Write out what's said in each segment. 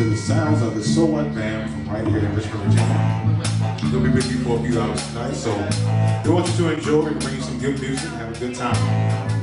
to the sounds of the So Whut Band from right here in Richmond, Virginia. We'll be with you for a few hours tonight, so we want you to enjoy and bring you some good music, and have a good time.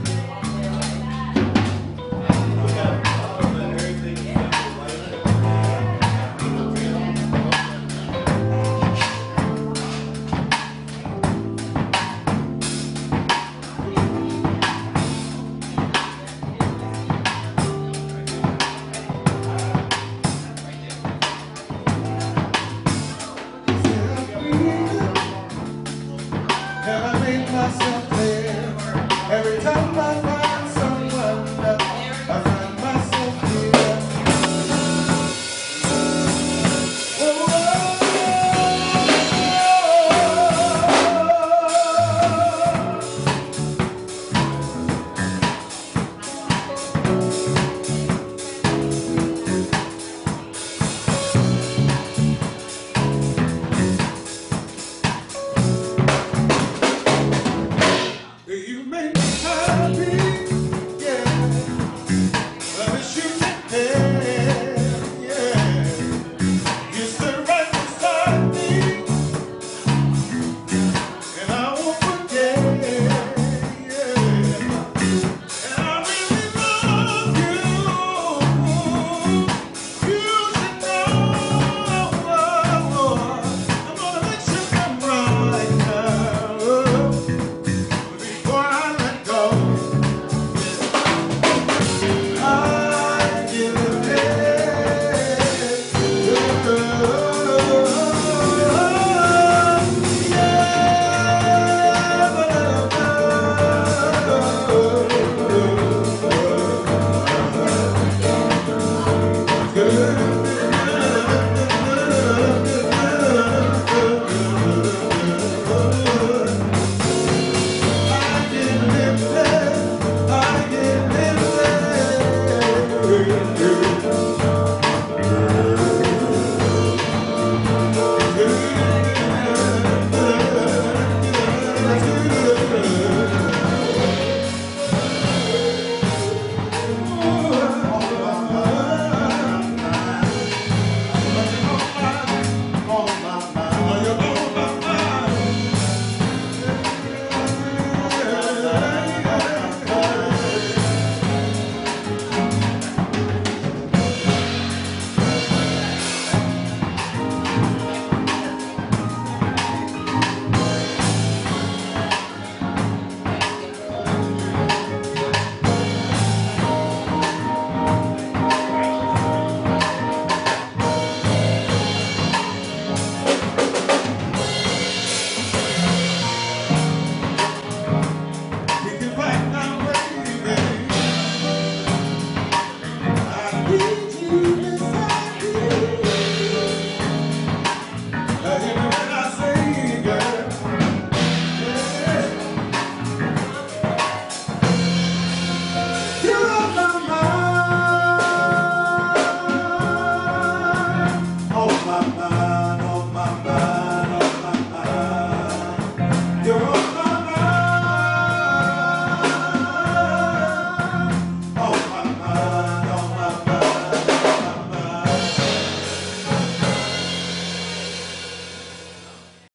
Happy,